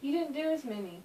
You didn't do as many.